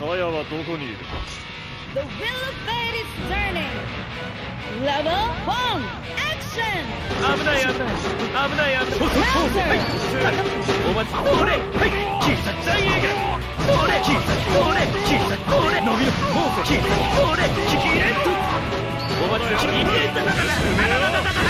サヤはどこにいる？The wheel of fate is turning. Level one, action! 危ない危ない。危ない危ない。Counter! お待ちそれれれれ伸びろもうれ引き入れお待ち引き入れ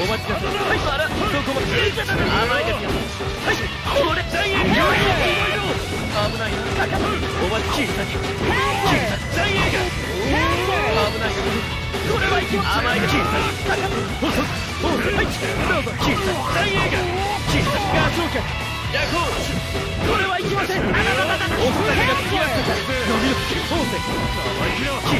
お待ちさいあらこまで甘いですよはいこれジャイアンが危ないお待ちさジャイアンが危ないこれはいきます甘いですよはいどうぞジャイアンがガチョウこれはいきませんお二人が付き合った伸びる方